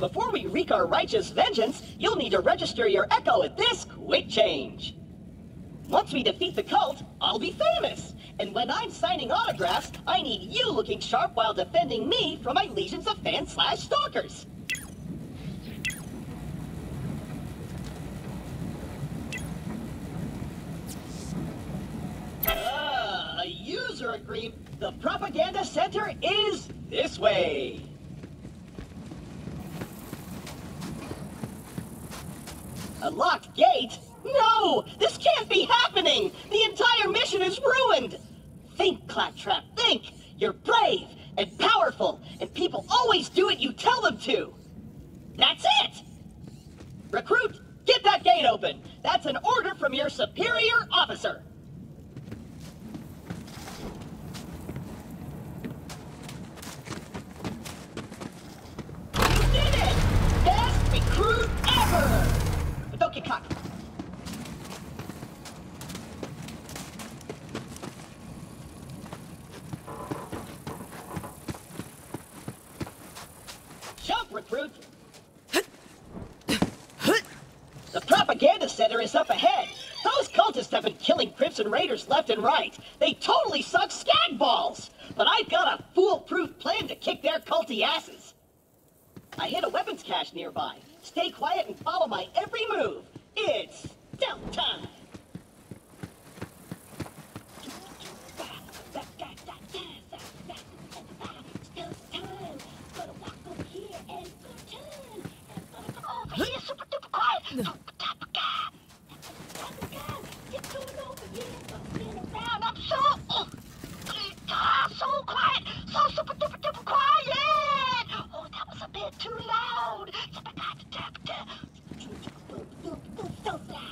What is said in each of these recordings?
Before we wreak our righteous vengeance, you'll need to register your Echo at this quick change. Once we defeat the cult, I'll be famous. And when I'm signing autographs, I need you looking sharp while defending me from my legions of fans slash stalkers. Ah, user agreed. The propaganda center is this way. A locked gate? No! This can't be happening! The entire mission is ruined! Think, Claptrap, think! You're brave and powerful, and people always do what you tell them to! That's it! Recruit, get that gate open! That's an order from your superior officer! Propaganda center is up ahead. Those cultists have been killing Crimson Raiders left and right. They totally suck skag balls. But I've got a foolproof plan to kick their culty asses. I hit a weapons cache nearby. Stay quiet and follow my every move. It's stealth time. Too loud. Super guy. Tap, tap. Stealth time.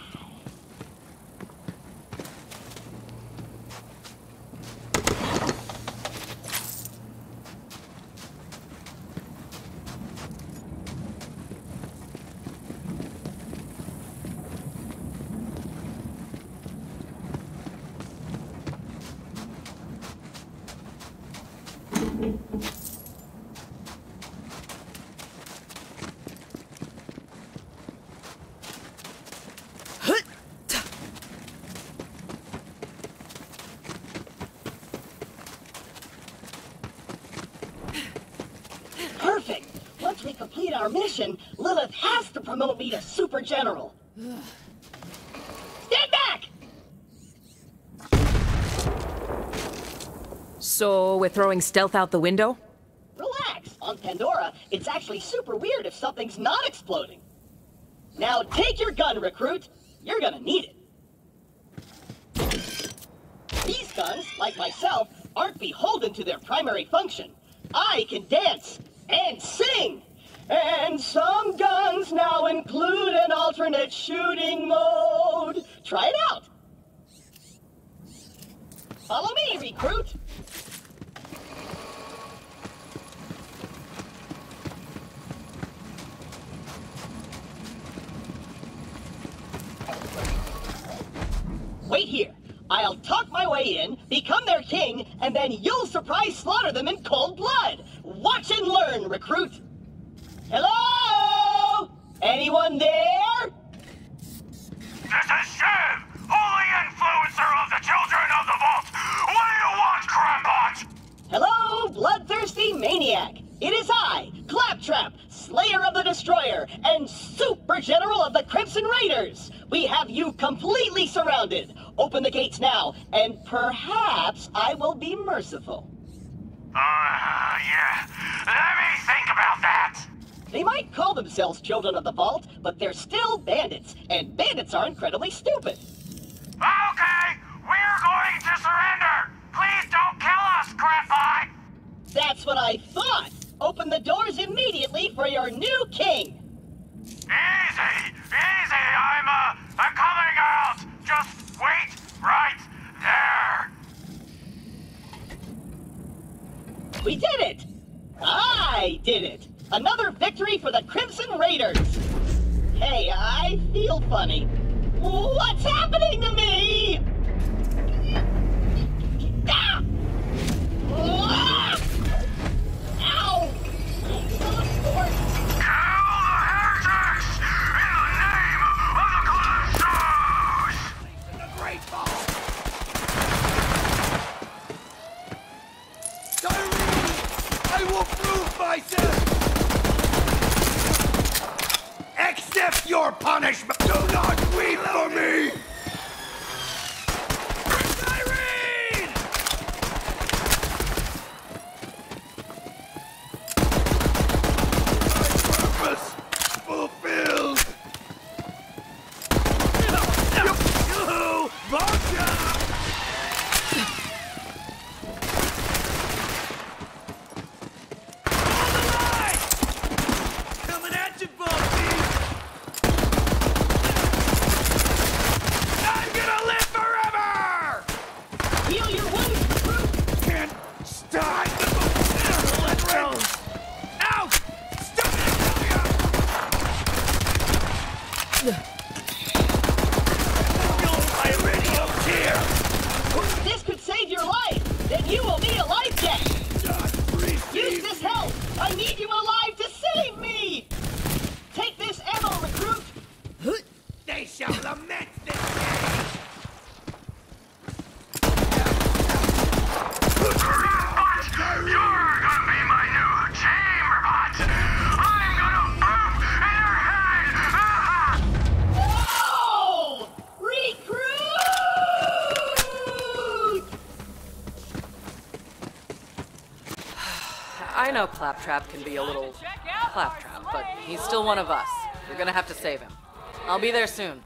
Perfect. Once we complete our mission, Lilith has to promote me to Super General. Stand back! So we're throwing stealth out the window? Relax. On Pandora, it's actually super weird if something's not exploding. Now take your gun, recruit. You're gonna need it. These guns, like myself, aren't beholden to their primary function. I can dance and sing. And some guns now include an alternate shooting mode. Try it out. Follow me, recruit. Wait here. I'll talk my way in, become their king, and then you'll surprise slaughter them in cold blood. Watch and learn, recruit. Hello? Anyone there? This is Shiv, holy influencer of the children of the vault. What do you want, Crampot? Hello, bloodthirsty maniac. It is I, Claptrap, Slayer of the Destroyer, and Super General of the Crimson Raiders. We have you completely surrounded. Open the gates now, and perhaps I will be merciful. Uh, yeah. Let me think about that. They might call themselves Children of the Vault, but they're still bandits, and bandits are incredibly stupid. Okay, we're going to surrender. Please don't kill us, Crampot. That's what I thought. Open the doors immediately for your new king. Easy, easy. I'm, uh, I'm coming out. Just wait right there. We did it! I did it! Another victory for the Crimson Raiders! Hey, I feel funny. What's happening to me? Ah! astonishment. I need you alone. know Claptrap can be a little Claptrap, but he's still one of us. We're gonna have to save him. I'll be there soon.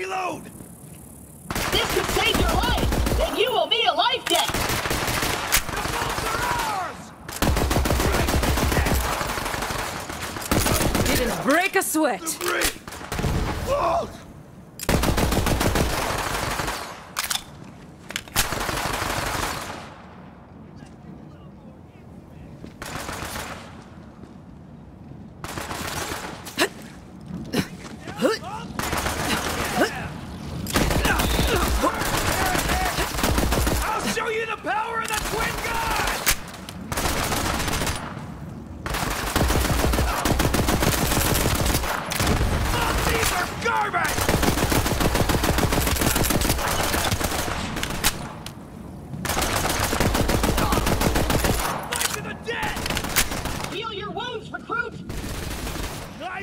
Reload! This could save your life, and you will be a life debt! The! Didn't break a sweat! The break.